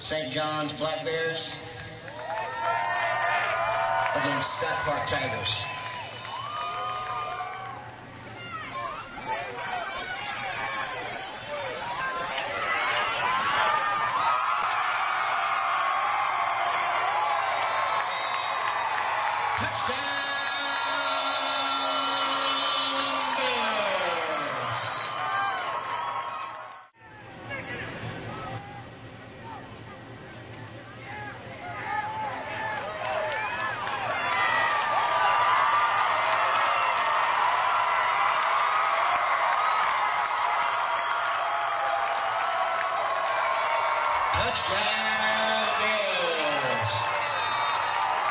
St. John's Black Bears against Scott Park Tigers. Touchdown Touchdown Bears!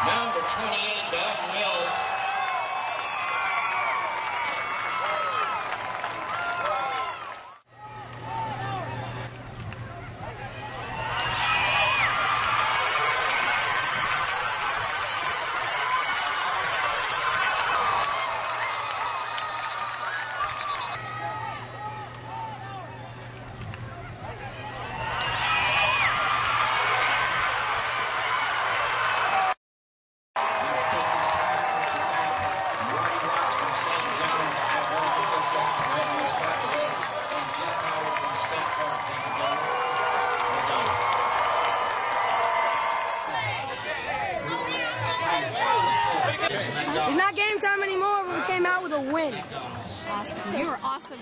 Number 28, Dalton Mills. It's not game time anymore. We came out with a win. Awesome. You were awesome.